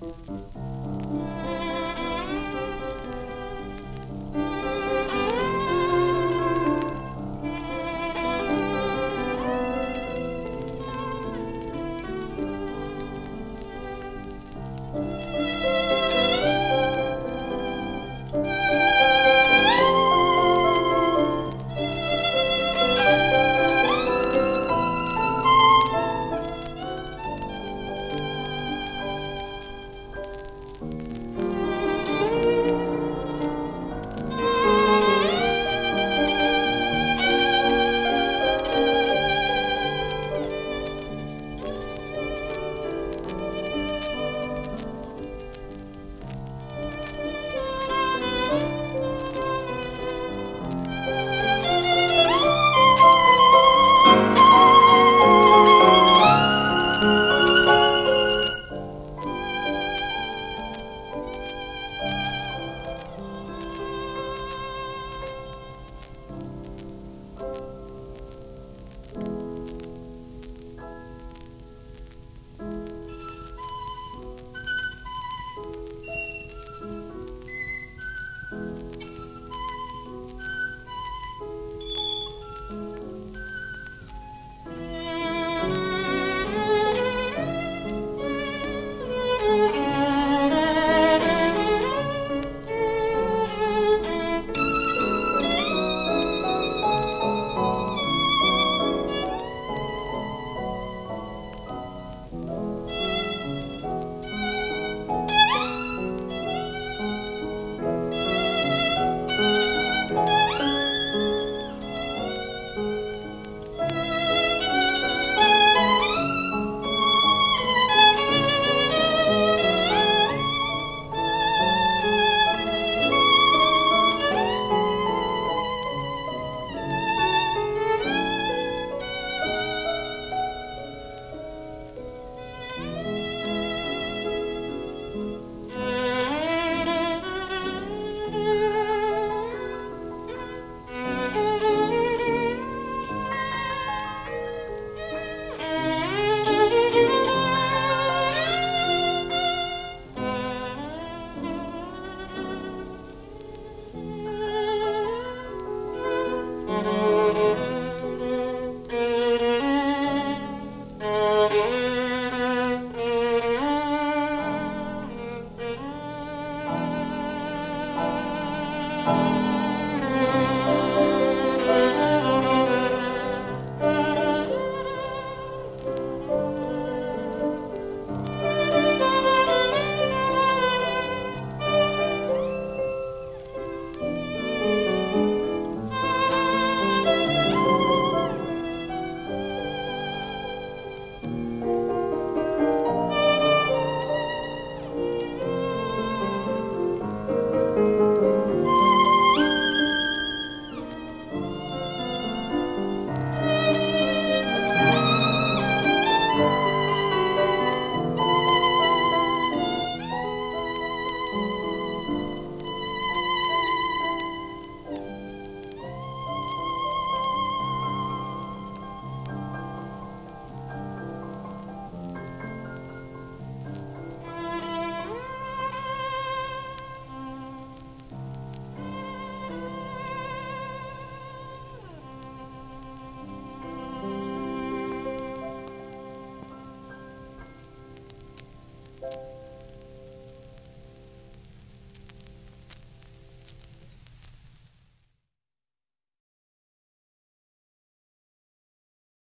Música